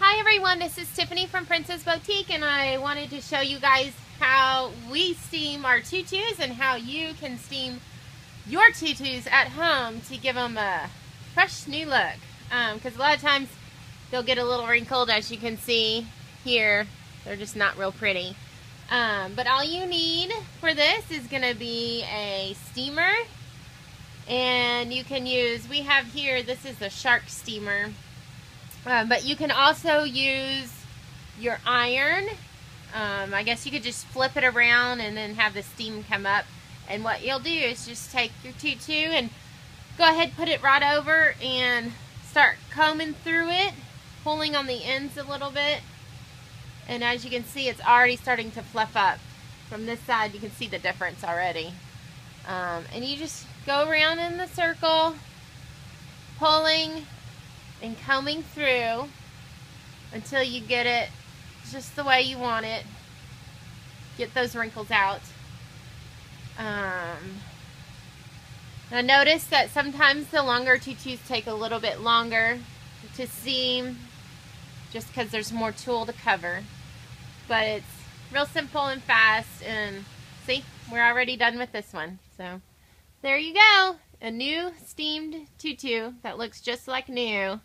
Hi everyone, this is Tiffiny from Princess Bowtique and I wanted to show you guys how we steam our tutus and how you can steam your tutus at home to give them a fresh new look. Because um, a lot of times they'll get a little wrinkled as you can see here. They're just not real pretty. Um, but all you need for this is going to be a steamer and you can use, we have here, this is the shark steamer uh, but you can also use your iron. Um, I guess you could just flip it around and then have the steam come up. And what you'll do is just take your tutu and go ahead put it right over and start combing through it, pulling on the ends a little bit. And as you can see, it's already starting to fluff up. From this side, you can see the difference already. Um, and you just go around in the circle, pulling and combing through until you get it just the way you want it. Get those wrinkles out. Um, now notice that sometimes the longer tutus take a little bit longer to seam just because there's more tulle to cover. But it's real simple and fast and see, we're already done with this one. So there you go. A new steamed tutu that looks just like new.